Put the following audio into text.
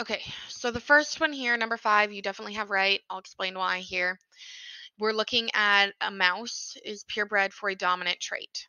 Okay, so the first one here, number five, you definitely have right. I'll explain why here. We're looking at a mouse is purebred for a dominant trait.